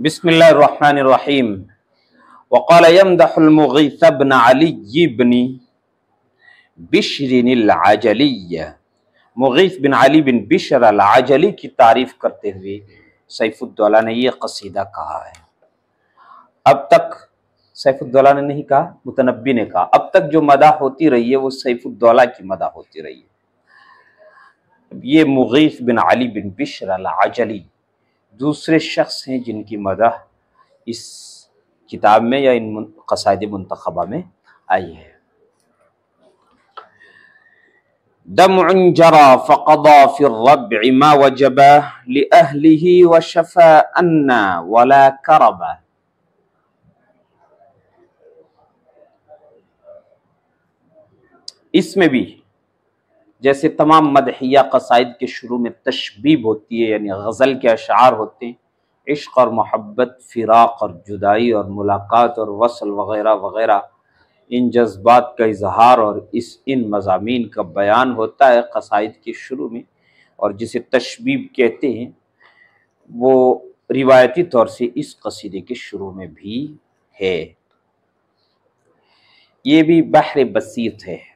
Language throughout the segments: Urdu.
بسم الله الرحمن الرحيم وقال يمدح المغيث بن علي بن بشر العجلی. مغیث بن علی بن بشر العجلی کی تعریف کرتے ہوئے سیف الدولہ نے یہ قصیدہ کہا ہے. اب تک سیف الدولہ نے نہیں کہا، متنبی نے کہا۔ اب تک جو مدح ہوتی رہی ہے وہ سیف الدولہ کی مدح ہوتی رہی ہے۔ یہ مغیث بن علی بن بشر العجلی دوسرے شخص ہیں جن کی مدح اس کتاب میں یا ان قصائد منتخبہ میں آئی ہے۔ دمع جرى فقضى في الربع ما وجب لأهله وشفى أنا ولا كرب۔ اس میں بھی جیسے تمام مدحیہ قصائد کے شروع میں تشبیب ہوتی ہے یعنی غزل کے اشعار ہوتے ہیں۔ عشق اور محبت، فراق اور جدائی اور ملاقات اور وصل وغیرہ وغیرہ۔ ان جذبات کا اظہار اور اس، ان مضامین کا بیان ہوتا ہے قصائد کے شروع میں۔ اور جسے تشبیب کہتے ہیں، وہ روایتی طور سے اس قصیدے کے شروع میں بھی ہے۔ یہ بھی بحر بسیط ہے۔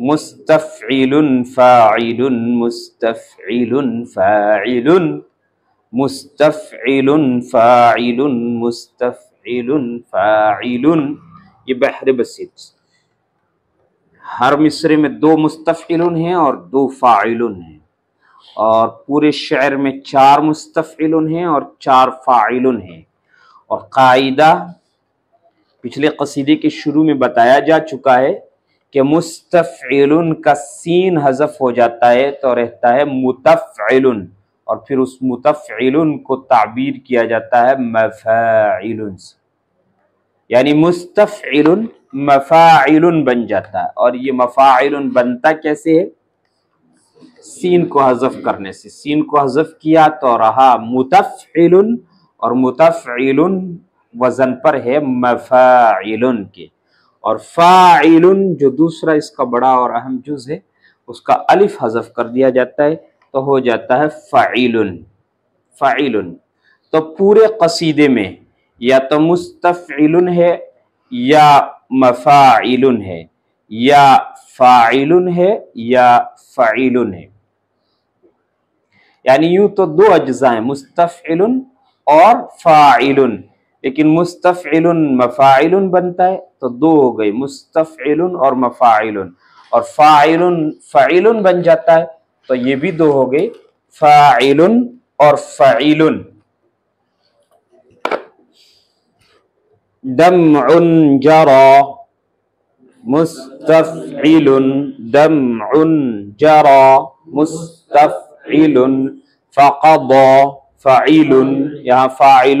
مستفعل فاعل مستفعل فاعل مستفعل فاعل مستفعل فاعل. یہ بحر الست ہر مصرے میں دو مستفعل ہیں اور دو فاعل ہیں۔ اور پورے شعر میں چار مستفعل ہیں اور چار فاعل ہیں۔ اور قاعدہ پچھلے قصیدے کے شروع میں بتایا جا چکا ہے کہ مستفعل کا سین حذف ہو جاتا ہے تو رہتا ہے متفعل اور پھر اس متفعل کو تعبیر کیا جاتا ہے مفاعل سے۔ یعنی مستفعل مفاعل بن جاتا۔ ہے اور یہ مفاعل بنتا کیسے؟ ہے سین کو حذف کرنے سے۔ سین کو حذف کیا تو رہا متفعل اور متفعل وزن پر ہے مفاعل کے۔ اور فاعل جو دوسرا اس کا بڑا اور اہم جز ہے، اس کا الف حذف کر دیا جاتا ہے تو ہو جاتا ہے فعیل فعیل تو پورے قصیدے میں یا تو مستفعل ہے یا مفاعل ہے، یا فاعل ہے یا فعیل ہے۔ یعنی یوں تو دو اجزاء ہیں مستفعل اور فاعل لیکن مستفعل مفاعل بنتا ہے تو دو ہو گئی مستفعل اور مفاعل اور فاعل فعیل بن جاتا ہے تو یہ بھی دو ہو گئے فاعل اور فعیل دمع جرى مستفعل دمع جرى مستفعل فقضى فعيل يا فاعل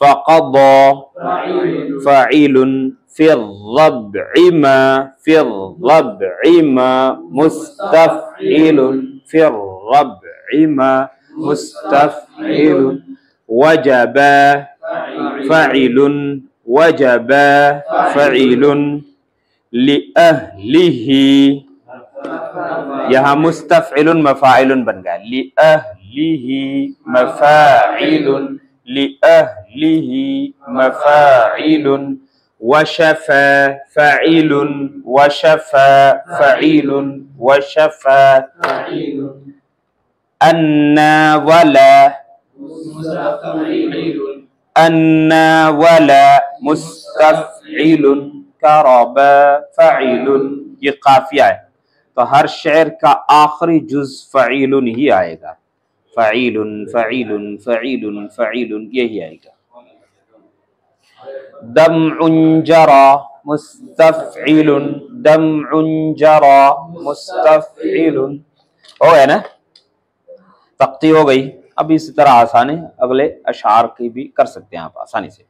فقضى فعيل في الضبع ما في الضبع ما مستفعل في الربع ما مستفعل وجبا فعل وجب فعل لأهله. يا مستفعل مفاعل بنجا لأهله مفاعل. لأهله مفاعل. وشفى فعيل وشفى فعيل وشفى أن ولا مستفعل. أنا ولا مستفعل كربا فعل. قافية فهر شعر كآخر جز فعل هي آئيغا فعيل فعيل فعيل فعيل يهي آئيغا دمع جرى مستفعل دمع جرى مستفعل۔ هو أنا تقطيع غير اب اسی طرح آسان ہے اگلے اشعار کی بھی کر سکتے ہیں آپ آسانی سے۔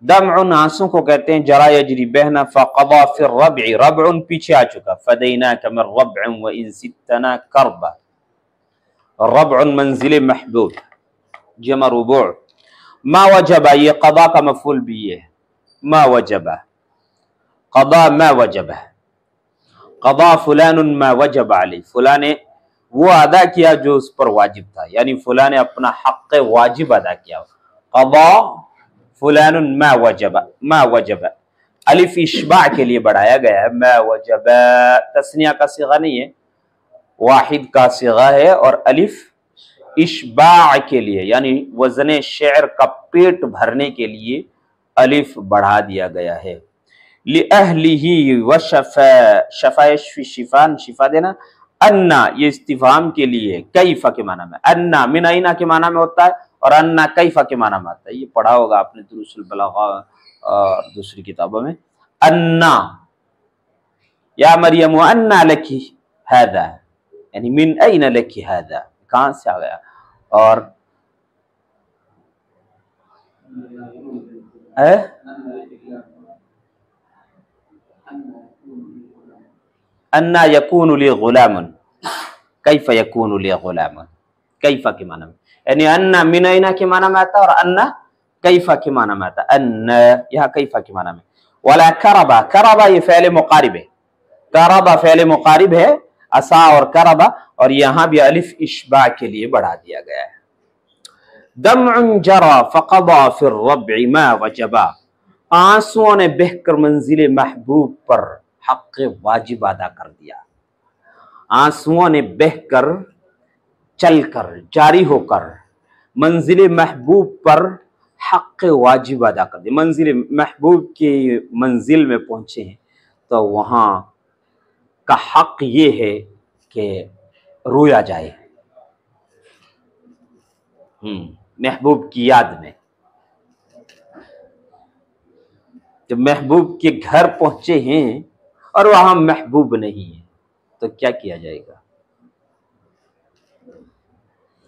دمع آنسوں کو کہتے ہیں، جرا یجری بہنا فقضا فی الربع، ربع پیچھے آ چکا۔ فدیناک من ربع وان ستنا کربا۔ ربع منزل محبوب جمع ربوع۔ ما وجبہ یہ قضا کا مفعول بھی یہ ہے۔ ما وجبہ قضا ما وجبہ قضا فلان ما وجب علی فلاں نے وہ ادا کیا جو اس پر واجب تھا یعنی فلاں نے اپنا حق واجب ادا کیا۔ قضا فلان ما وجب ما وجب۔ الف اشباع کے لیے بڑھایا گیا ہے، ما وجب۔ تسنیہ کا صیغہ نہیں ہے، واحد کا صیغہ ہے اور الف اشباع کے لیے یعنی وزن شعر کا پیٹ بھرنے کے لیے الف بڑھا دیا گیا ہے۔ لِأَهْلِهِ وَشَفَا شفا شفان شفا دینا۔ انا یہ استفام کے لیے کیفا کے معنی میں انا من اینا کے معنی میں ہوتا ہے اور انا کیفا کے معنی میں آتا ہے۔ یہ پڑھا ہوگا آپ نے دروس البلاغہ دوسری کتابوں میں۔ انا یا مریم انا لکی هذا یعنی من این لکی هذا کہاں سے آ گیا؟ اور اے؟ انا یکون لی غلام کیف یکون لی غلام کیفا کے معنی میں یعنی انا من اینا کے معنی میں آتا اور انا کیفا کے معنی میں آتا ان یہاں کیفا کے معنی میں ولا کربا کربا یہ فعل مقارب ہے کربا فعل مقارب ہے اسا اور کربا اور یہاں بھی الف اشباع کے لیے بڑھا دیا گیا ہے دمع جرا فقضا فی الربع حق واجب ادا کر دیا۔ آنسوں نے بہ کر، چل کر، جاری ہو کر، منزل محبوب پر حق واجب ادا کر دیا منزل محبوب کی منزل میں پہنچے ہیں۔ تو وہاں کا حق یہ ہے کہ رویا جائے۔ محبوب کی یاد میں۔ جب محبوب کے گھر پہنچے ہیں اور وہاں محبوب نہیں ہے۔ تو کیا کیا جائے گا؟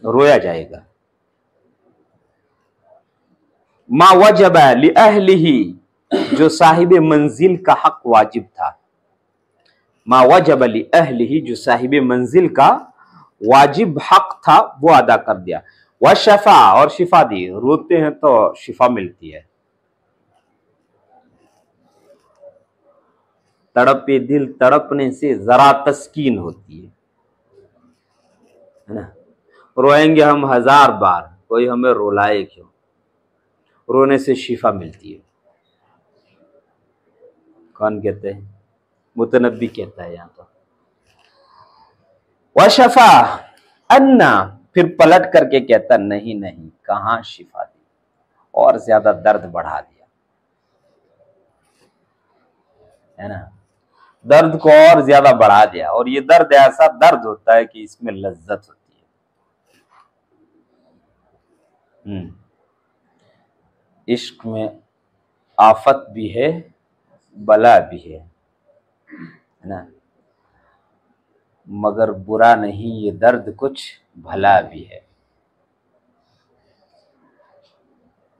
رویا جائے گا۔ ما وجب لأہلہ جو صاحب منزل کا حق واجب تھا۔ ما وجب لأہلہ جو صاحب منزل کا واجب حق تھا، وہ ادا کر دیا۔ وہ شفا اور شفا دی۔ روتے ہیں تو شفا ملتی ہے۔ تڑپ دل تڑپنے سے ذرا تسکین ہوتی ہے نا؟ روئیں گے ہم ہزار بار، کوئی ہمیں رولائے کیوں؟ رونے سے شفا ملتی ہے۔ کون کہتے ہیں؟ متنبی کہتا ہے یہاں تو۔ وشفا انا، پھر پلٹ کر کے کہتا، نہیں نہیں، کہاں شفا دی؟ اور زیادہ درد بڑھا دیا۔ ہے نا؟ درد کو اور زیادہ بڑھا دیا اور یہ درد ایسا درد ہوتا ہے کہ اس میں لذت ہوتی ہے۔ عشق میں آفت بھی ہے، بلا بھی ہے نا؟ مگر برا نہیں، یہ درد کچھ بھلا بھی ہے۔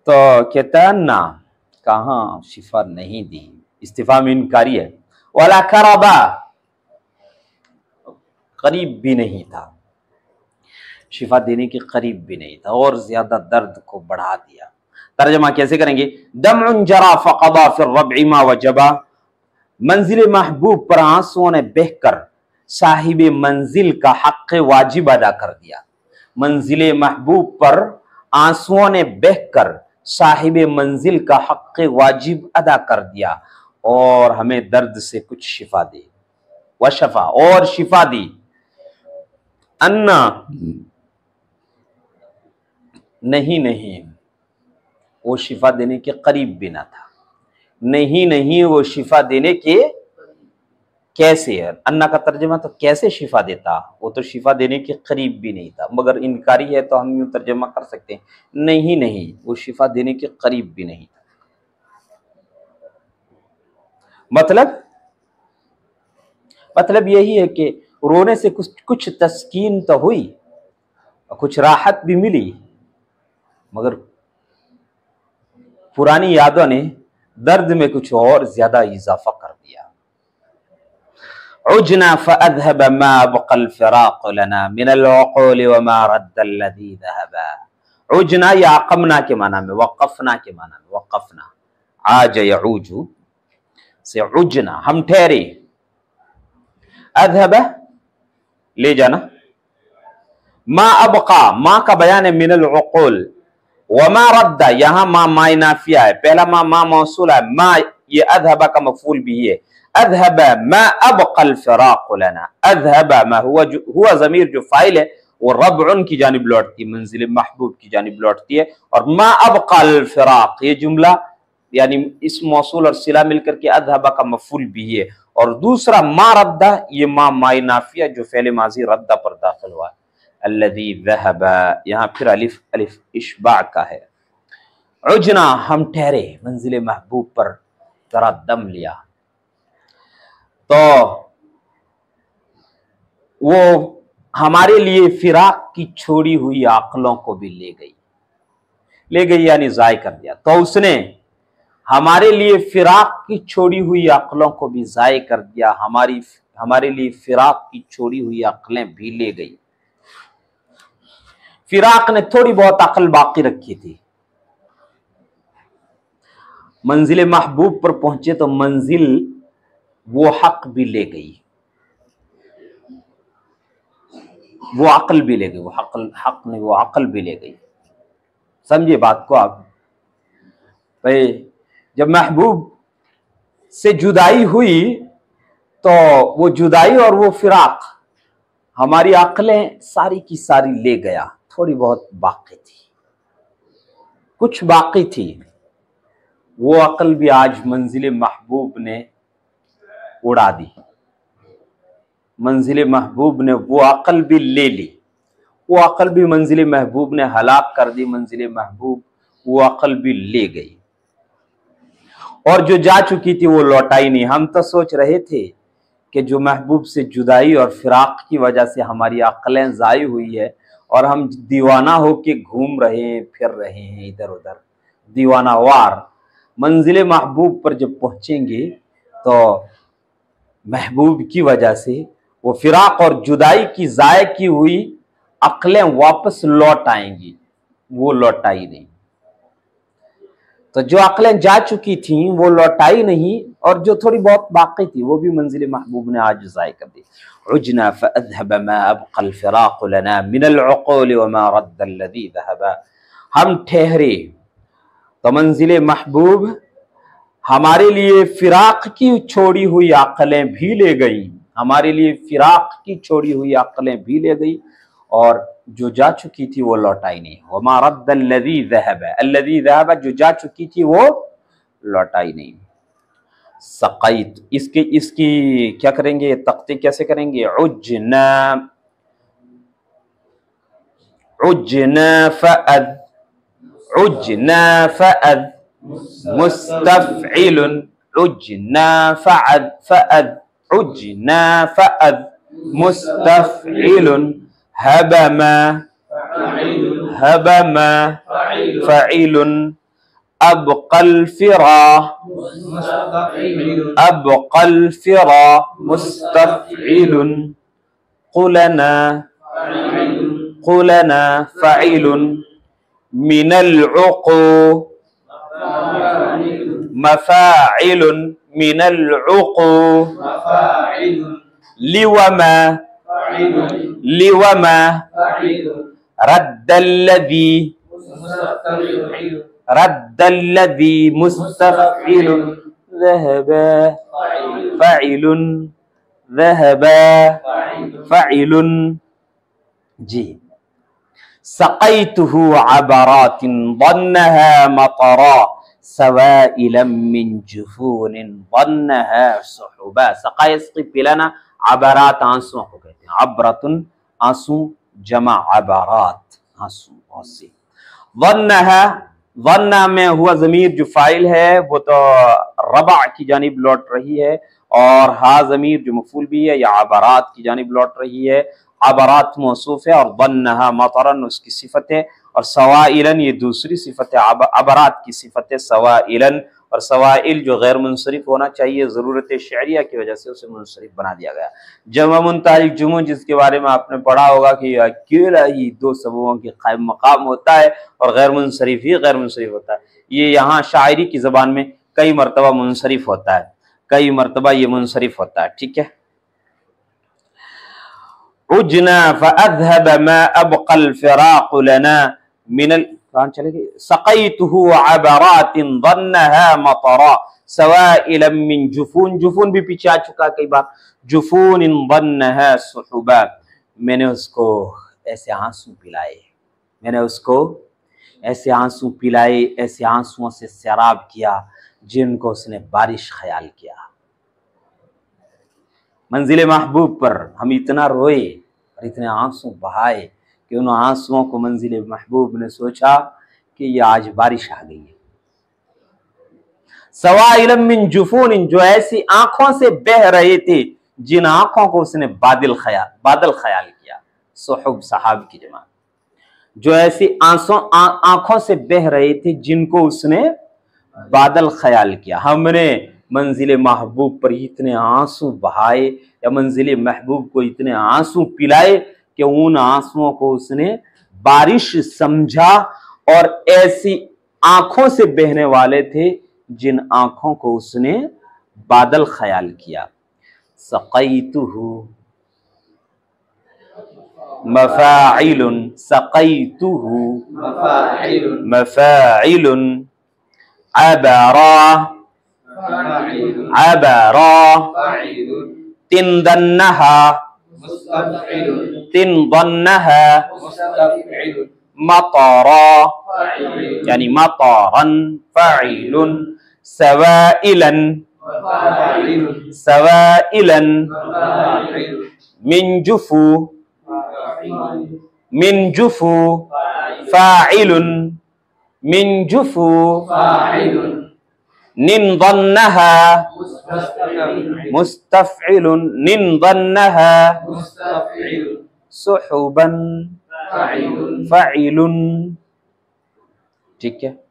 تو کہتا ہے نا، کہاں شفا نہیں دی؟ استفام انکاری ہے۔ والا کرابا قریب بھی نہیں تھا۔ شفا دینے کے قریب بھی نہیں تھا اور زیادہ درد کو بڑھا دیا۔ ترجمہ کیسے کریں گے؟ دم جرا فقضا فی الربع ما وجبا منزل محبوب پر آنسوں نے بہ کر صاحب منزل کا حق واجب ادا کر دیا۔ منزل محبوب پر آنسوں نے بہ کر صاحب منزل کا حق واجب ادا کر دیا۔ اور ہمیں درد سے کچھ شفا دی و شفا، اور شفا دی۔ انا نہیں نہیں، وہ شفا دینے کے قریب بھی نہ تھا۔ نہیں نہیں، وہ شفا دینے کے کیسے؟ ہے انا کا ترجمہ تو کیسے شفا دیتا؟ وہ تو شفا دینے کے قریب بھی نہیں تھا۔ مگر انکاری ہے تو ہم یوں ترجمہ کر سکتے ہیں۔ نہیں نہیں، وہ شفا دینے کے قریب بھی نہیں تھا۔ مطلب مطلب یہی ہے کہ رونے سے کچھ کچھ تسکین تو ہوئی اور کچھ راحت بھی ملی۔ مگر پرانی یادوں نے درد میں کچھ اور زیادہ اضافہ کر دیا۔ عجنا فأذهب ما بقى الفراق لنا من العقول وما رد الذي ذهبا عجنا یا اقمنا کے معنی میں، وقفنا کے معنی میں، وقفنا۔ آج یعوجو سے عجنا ہم ٹھہرے اذهب لے جانا ما ابقا ما کا بیان ہے من العقول وما رد یہاں ما ما نافیہ ہے پہلا ما ما موصول ہے ما یہ اذهب کا مفعول بھی ہے اذهب ما ابقى الفراق لنا اذهب ما هو جو هو ضمیر جو فاعل ہے وہ ربع کی جانب لوٹتی ہے منزل محبوب کی جانب لوٹتی ہے اور ما ابقى الفراق یہ جملہ یعنی اس موصول اور صلہ مل کر کے اذهب کا مفعول بھی ہے۔ اور دوسرا، ما ردہ یہ ما مائی نافیہ جو فعل ماضی ردہ پر داخل ہوا۔ ہے الذي ذهب یہاں پھر الف الف اشباع کا ہے۔ عجنا، ہم ٹھہرے منزل محبوب پر، ذرا دم لیا۔ تو وہ ہمارے لیے فراق کی چھوڑی ہوئی عقلوں کو بھی لے گئی۔ لے گئی یعنی ضائع کر دیا۔ تو اس نے ہمارے لیے فراق کی چھوڑی ہوئی عقلوں کو بھی ضائع کر دیا، ہماری، ہمارے لیے فراق کی چھوڑی ہوئی عقلیں بھی لے گئی۔ فراق نے تھوڑی بہت عقل باقی رکھی تھی۔ منزل محبوب پر پہنچے تو منزل وہ حق بھی لے گئی۔ وہ عقل بھی لے گئی، وہ عقل، حق نے وہ عقل بھی لے گئی۔ سمجھے بات کو آپ۔ بھائی جب محبوب سے جدائی ہوئی تو وہ جدائی اور وہ فراق ہماری عقلیں ساری کی ساری لے گیا۔ تھوڑی بہت باقی تھی۔ کچھ باقی تھی۔ وہ عقل بھی آج منزل محبوب نے اڑا دی۔ منزل محبوب نے وہ عقل بھی لے لی۔ وہ عقل بھی منزل محبوب نے ہلاک کر دی۔ منزل محبوب وہ عقل بھی لے گئی۔ اور جو جا چکی تھی وہ لوٹائی نہیں۔ ہم تو سوچ رہے تھے کہ جو محبوب سے جدائی اور فراق کی وجہ سے ہماری عقلیں ضائع ہوئی ہے اور ہم دیوانہ ہو کے گھوم رہے ہیں، پھر رہے ہیں ادھر ادھر۔ دیوانہ وار۔ منزل محبوب پر جب پہنچیں گے تو محبوب کی وجہ سے وہ فراق اور جدائی کی ضائع کی ہوئی عقلیں واپس لوٹ آئیں گی۔ وہ لوٹائی نہیں۔ تو جو عقلیں جا چکی تھیں وہ لوٹائی نہیں اور جو تھوڑی بہت باقی تھی وہ بھی منزل محبوب نے آج ضائع کر دی۔ عجنا فاذهب ما ابقى الفراق لنا من العقول وما رد الذي ذهب۔ ہم ٹھہرے تو منزل محبوب ہمارے لیے فراق کی چھوڑی ہوئی عقلیں بھی لے گئی ہمارے لیے فراق کی چھوڑی ہوئی عقلیں بھی لے گئی اور جو جا چکی تھی وہ لوٹائی نہیں۔ وما رد الذي ذهب۔ الذي ذهب جو جا چکی تھی وہ لوٹائی نہیں۔ سقیت اس کی اس کی کیا کریں گے؟ تختی کیسے کریں گے؟ عجنا۔ عجنا فأذ۔ عجنا فأذ۔ مستفعل۔ عجنا فأذ۔ فأذ۔ عجنا فأذ۔ مستفعل۔ هبما هبما فعيل أبقى الفرا أبقى الفرا مستفعل قلنا قلنا فعيل من العقو مفاعل من العقو لوما لوما رد الذي رد الذي مستفعل ذهب فعل ذهب فعل جی سقيته عبرات ظنها مطرا سوائلا من جفون ظنها سحبا. سقا يسقي پلانا عبرات آنسوں کو کہتے ہیں۔ عبرتن آنسو، جمع عبرات آنسو آنسی ظنها ظنہ میں ہوا ضمیر جو فائل ہے، وہ تو ربع کی جانب لوٹ رہی ہے اور ہا ضمیر جو مفعول بھی ہے، یا عبرات کی جانب لوٹ رہی ہے۔ عبرات موصوف ہے اور ظنها مطرن اس کی صفت ہے۔ اور سوائلن، یہ دوسری صفت ہے۔ عبرات کی صفت ہے، سوائلن اور سوائل جو غیر منصرف ہونا چاہیے، ضرورت شعریہ کی وجہ سے اسے منصرف بنا دیا گیا۔ جمع منتحق جمع، جس کے بارے میں آپ نے پڑھا ہوگا کہ اکیلا ہی دو سببوں کے قائم مقام ہوتا ہے اور غیر منصرف ہی غیر منصرف ہوتا ہے۔ یہ یہاں شاعری کی زبان میں کئی مرتبہ منصرف ہوتا ہے۔ کئی مرتبہ یہ منصرف ہوتا ہے، ٹھیک ہے؟ عجنا فاذهب ما ابقى الفراق لنا من ال... کہاں چلے گئے سقيته عبرات ظنها مطرا، سوائلا من جفون جفون بھی پیچھے آ چکا کئی بار، جفون ظنها سحبا میں نے اس کو ایسے آنسو پلائے، میں نے اس کو ایسے آنسو پلائے، ایسے آنسوؤں سے سیراب کیا، جن کو اس نے بارش خیال کیا۔ منزل محبوب پر ہم اتنا روئے اور اتنے آنسو بہائے۔ کہ ان آنسوؤں کو منزل محبوب نے سوچا کہ یہ آج بارش آ گئی ہے۔ سوائلم من جفون، جو ایسی آنکھوں سے بہ رہے تھے، جن آنکھوں کو اس نے بادل خیال بادل خیال کیا۔ صحب صحاب کی جماعت۔ جو ایسی آنسوں آنکھوں سے بہ رہے تھے، جن کو اس نے بادل خیال کیا۔ ہم نے منزل محبوب پر اتنے آنسو بہائے یا منزل محبوب کو اتنے آنسو پلائے کہ ان آنسوؤں کو اس نے بارش سمجھا اور ایسی آنکھوں سے بہنے والے تھے جن آنکھوں کو اس نے بادل خیال کیا۔ سقیتہ۔ مفاعل۔ سقیتہ۔ مفاعل۔ مفاعل عبرا۔ فاعل عبرا تندنها مستفعل تنضنها مستفعل مطرا. فاعل. يعني مطرا فاعل. سوائلا. فاعل. سوائلا. فاعل. من جفو. فاعل. من نن ظنها مستفعل نن ظنها سحبا فعل فعل ঠিক আছে